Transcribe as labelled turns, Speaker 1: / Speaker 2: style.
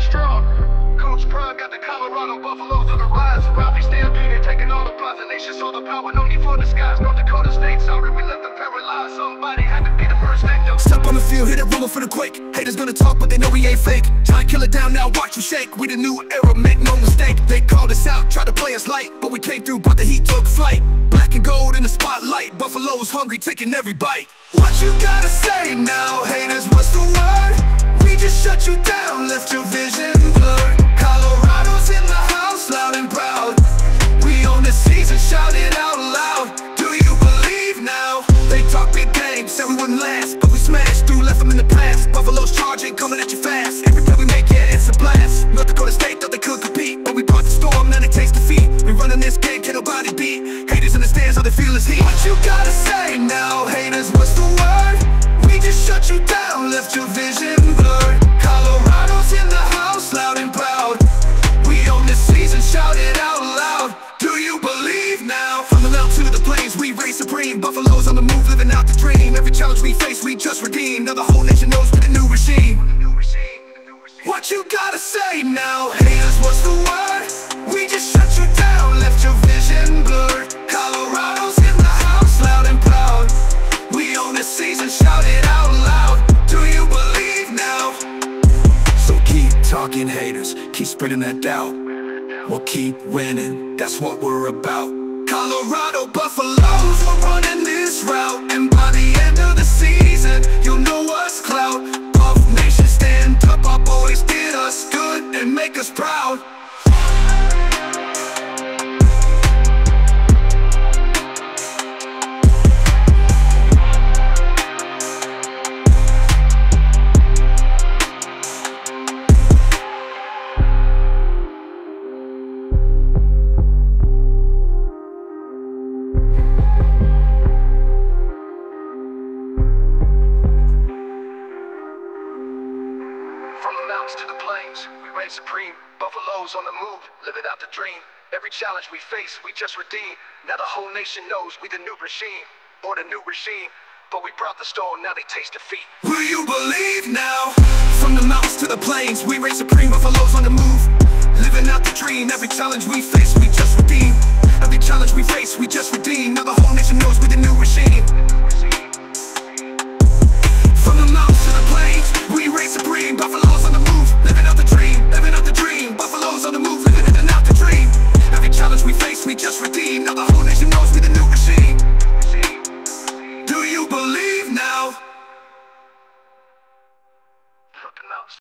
Speaker 1: strong. Coach Prime got the Colorado Buffaloes on the rise. Ralphie Stampede taking all the Plaza Nation. Saw the power, no need for disguise. North Dakota State, sorry we left them paralyzed. Somebody had to be the first victim.
Speaker 2: Step on the field, hit it rumble for the quake. Haters gonna talk, but they know we ain't fake. Try to kill it down now, watch you shake. We the new era, make no mistake. They called us out, tried to play us light, but we came through, but the heat took flight. Black and gold in the spotlight, Buffalo's hungry, taking every bite. What you gotta say now, haters? What's the word? We just shut you down, left your vision blurred. Colorado's in the house, loud and proud. We own the season, shout it out loud. Do you believe now? They talk big game, said we wouldn't last, but we smashed through, left in the past. Buffalo's charging, coming at you fast. Every play we make, yeah, it's a blast. North Dakota State thought they could compete, but we brought the storm, now they taste defeat. We running this game, can't nobody beat. Haters in the stands, all they feel is heat. What you gotta say now, haters? What's the word? We just shut you down, left your vision Buffaloes on the move, living out the dream. Every challenge we face, we just redeem. Now the whole nation knows we're the new regime. What you gotta say now? Haters, what's the word? We just shut you down, left your vision blurred. Colorado's in the house, loud and proud. We own this season, shout it out loud. Do you believe now? So keep talking haters, keep spreading that doubt. We'll keep winning, that's what we're about. Colorado Buffaloes, we're running this route. And by the end of the season, you'll know us clout. Buff Nation stand up, our boys did us good and make us proud.
Speaker 1: Mountains to the plains, we reign supreme. Buffaloes on the move, living out the dream. Every challenge we face, we just redeem. Now the whole nation knows we the new regime, or the new regime. But we brought the storm, now they taste defeat.
Speaker 2: Will you believe now? From the mountains to the plains, we reign supreme, buffaloes on the move. Living out the dream, every challenge we face, we just redeem. Every challenge we face, we just redeem. Now the whole nation knows we the new.